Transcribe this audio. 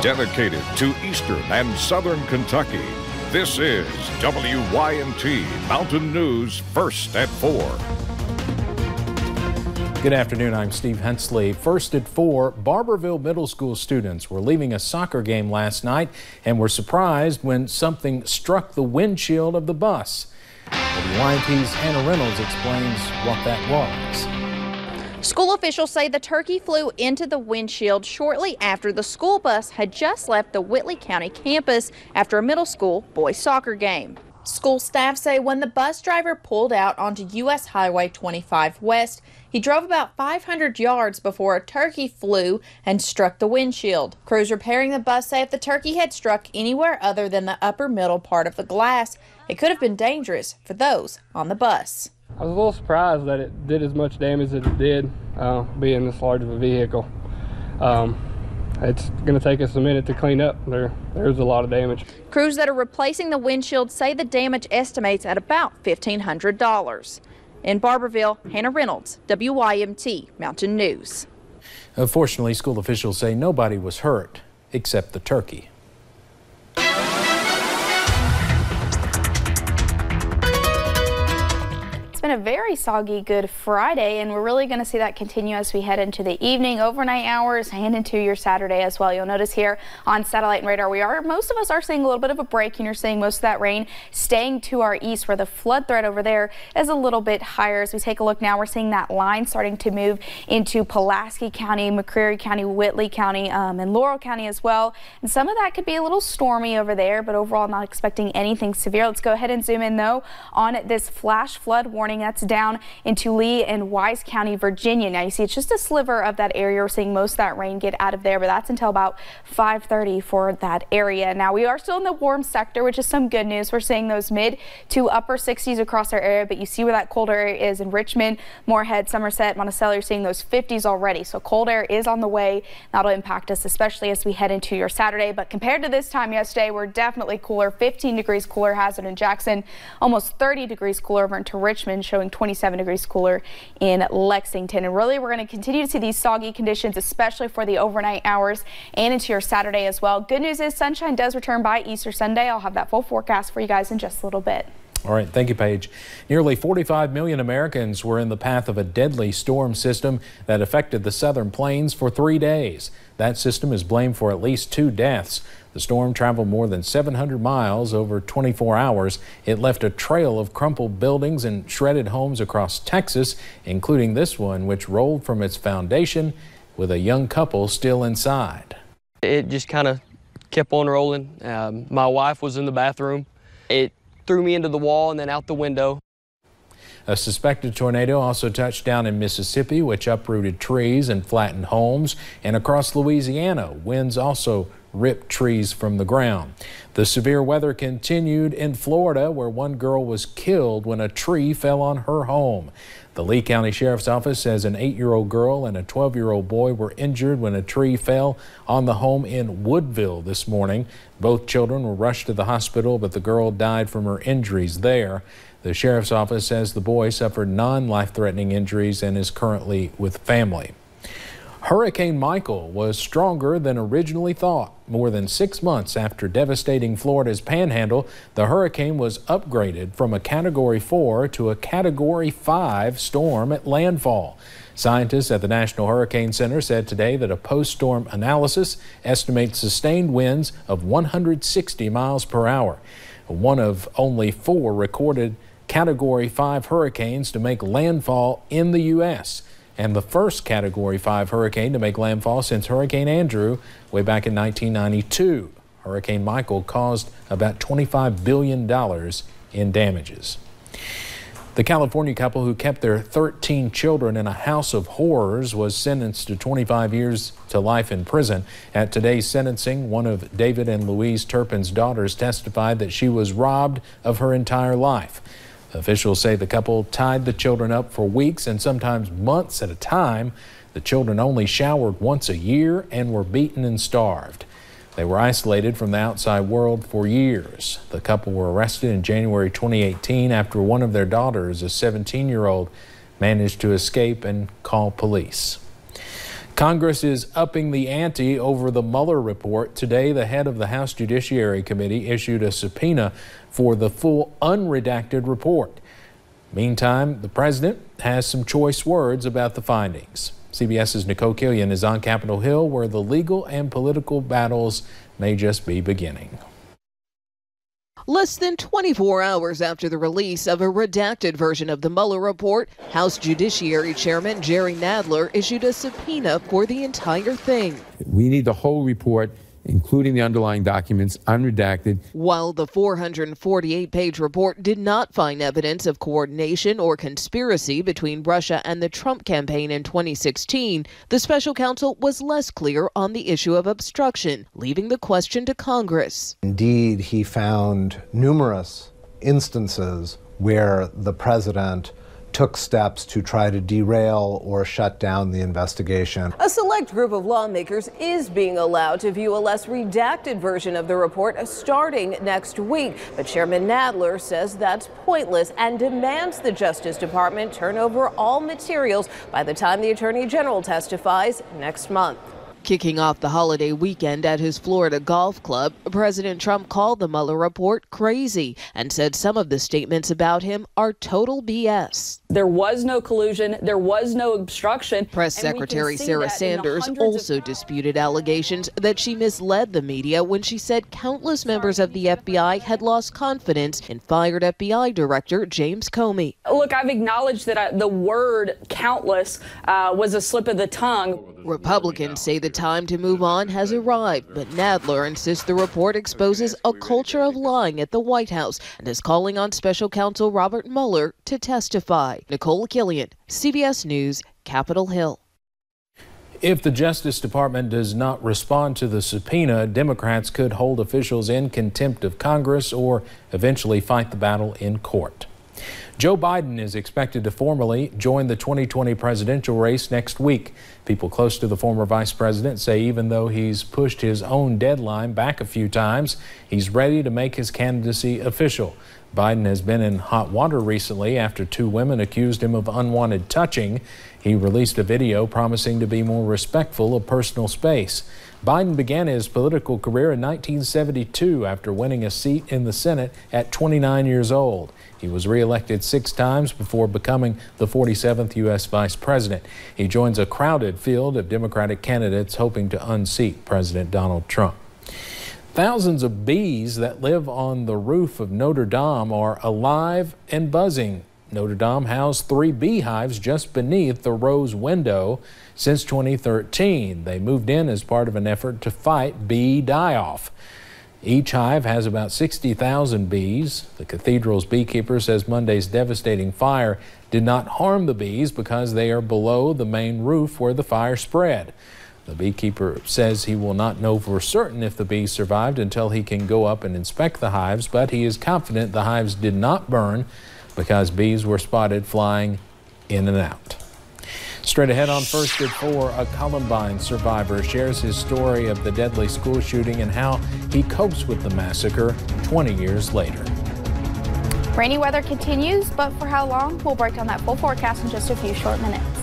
dedicated to eastern and southern Kentucky. This is WYMT Mountain News First at 4. Good afternoon, I'm Steve Hensley. First at 4, Barbourville Middle School students were leaving a soccer game last night and were surprised when something struck the windshield of the bus. WYMT's Hannah Reynolds explains what that was. School officials say the turkey flew into the windshield shortly after the school bus had just left the Whitley County campus after a middle school boys soccer game. School staff say when the bus driver pulled out onto U.S. Highway 25 West, he drove about 500 yards before a turkey flew and struck the windshield. Crews repairing the bus say if the turkey had struck anywhere other than the upper middle part of the glass, it could have been dangerous for those on the bus. I was a little surprised that it did as much damage as it did, uh, being this large of a vehicle. Um, it's going to take us a minute to clean up. There, there's a lot of damage. Crews that are replacing the windshield say the damage estimates at about $1,500. In Barbourville, Hannah Reynolds, WYMT Mountain News. Unfortunately, school officials say nobody was hurt except the turkey. Been a very soggy Good Friday, and we're really going to see that continue as we head into the evening, overnight hours, and into your Saturday as well. You'll notice here on satellite and radar, we are most of us are seeing a little bit of a break, and you're seeing most of that rain staying to our east, where the flood threat over there is a little bit higher. As we take a look now, we're seeing that line starting to move into Pulaski County, McCreary County, Whitley County, um, and Laurel County as well. And some of that could be a little stormy over there, but overall, not expecting anything severe. Let's go ahead and zoom in though on this flash flood warning That's down into Lee and Wise County, Virginia. Now you see it's just a sliver of that area. We're seeing most of that rain get out of there, but that's until about 5:30 for that area. Now we are still in the warm sector, which is some good news. We're seeing those mid to upper 60s across our area, but you see where that colder area is in Richmond, Morehead, Somerset, Monticello. You're seeing those 50s already. So cold air is on the way. That'll impact us, especially as we head into your Saturday. But compared to this time yesterday, we're definitely cooler. 15 degrees cooler has it in Jackson, almost 30 degrees cooler over into Richmond showing 27 degrees cooler in Lexington. And really, we're going to continue to see these soggy conditions, especially for the overnight hours and into your Saturday as well. Good news is sunshine does return by Easter Sunday. I'll have that full forecast for you guys in just a little bit. All right, thank you, Paige. Nearly 45 million Americans were in the path of a deadly storm system that affected the southern plains for three days. That system is blamed for at least two deaths. The storm traveled more than 700 miles over 24 hours. It left a trail of crumpled buildings and shredded homes across Texas, including this one, which rolled from its foundation with a young couple still inside. It just kind of kept on rolling. Um, my wife was in the bathroom. It threw me into the wall and then out the window. A suspected tornado also touched down in Mississippi, which uprooted trees and flattened homes. And across Louisiana, winds also ripped trees from the ground. The severe weather continued in Florida, where one girl was killed when a tree fell on her home. The Lee County Sheriff's Office says an eight-year-old girl and a 12-year-old boy were injured when a tree fell on the home in Woodville this morning. Both children were rushed to the hospital, but the girl died from her injuries there. The sheriff's office says the boy suffered non-life-threatening injuries and is currently with family. Hurricane Michael was stronger than originally thought. More than six months after devastating Florida's panhandle, the hurricane was upgraded from a Category 4 to a Category 5 storm at landfall. Scientists at the National Hurricane Center said today that a post-storm analysis estimates sustained winds of 160 miles per hour. One of only four recorded Category 5 hurricanes to make landfall in the U.S. and the first Category 5 hurricane to make landfall since Hurricane Andrew way back in 1992. Hurricane Michael caused about $25 billion in damages. The California couple who kept their 13 children in a house of horrors was sentenced to 25 years to life in prison. At today's sentencing, one of David and Louise Turpin's daughters testified that she was robbed of her entire life. Officials say the couple tied the children up for weeks and sometimes months at a time. The children only showered once a year and were beaten and starved. They were isolated from the outside world for years. The couple were arrested in January 2018 after one of their daughters, a 17 year old, managed to escape and call police. Congress is upping the ante over the Mueller report. Today, the head of the House Judiciary Committee issued a subpoena for the full unredacted report. Meantime, the president has some choice words about the findings. CBS's Nikole Killion is on Capitol Hill, where the legal and political battles may just be beginning. Less than 24 hours after the release of a redacted version of the Mueller report, House Judiciary Chairman Jerry Nadler issued a subpoena for the entire thing. We need the whole report including the underlying documents, unredacted. While the 448 page report did not find evidence of coordination or conspiracy between Russia and the Trump campaign in 2016, the special counsel was less clear on the issue of obstruction, leaving the question to Congress. Indeed, he found numerous instances where the president took steps to try to derail or shut down the investigation. A select group of lawmakers is being allowed to view a less redacted version of the report starting next week. But Chairman Nadler says that's pointless and demands the Justice Department turn over all materials by the time the Attorney General testifies next month. Kicking off the holiday weekend at his Florida golf club, President Trump called the Mueller report crazy and said some of the statements about him are total BS. There was no collusion, there was no obstruction. Press Secretary Sarah Sanders also disputed allegations that she misled the media when she said countless members of the FBI had lost confidence in fired FBI Director James Comey. Look, I've acknowledged that I, the word countless uh, was a slip of the tongue. Republicans say the time to move on has arrived, but Nadler insists the report exposes a culture of lying at the White House and is calling on special counsel Robert Mueller to testify. Nikole Killion, CBS News, Capitol Hill. If the Justice Department does not respond to the subpoena, Democrats could hold officials in contempt of Congress or eventually fight the battle in court. Joe Biden is expected to formally join the 2020 presidential race next week. People close to the former vice president say even though he's pushed his own deadline back a few times, he's ready to make his candidacy official. Biden has been in hot water recently after two women accused him of unwanted touching. He released a video promising to be more respectful of personal space. Biden began his political career in 1972 after winning a seat in the Senate at 29 years old. He was reelected six times before becoming the 47th U.S. Vice President. He joins a crowded field of Democratic candidates hoping to unseat President Donald Trump. Thousands of bees that live on the roof of Notre Dame are alive and buzzing. Notre Dame housed three beehives just beneath the rose window since 2013. They moved in as part of an effort to fight bee die-off. Each hive has about 60,000 bees. The cathedral's beekeeper says Monday's devastating fire did not harm the bees because they are below the main roof where the fire spread. The beekeeper says he will not know for certain if the bees survived until he can go up and inspect the hives, but he is confident the hives did not burn because bees were spotted flying in and out. Straight ahead on First at 4, a Columbine survivor shares his story of the deadly school shooting and how he copes with the massacre 20 years later. Rainy weather continues, but for how long? We'll break down that full forecast in just a few short minutes.